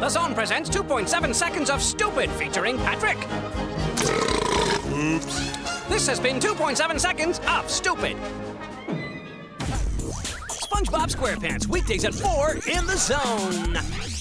The Zone presents 2.7 seconds of stupid featuring Patrick. Oops. This has been 2.7 seconds of stupid. SpongeBob SquarePants, weekdays at 4 in the Zone.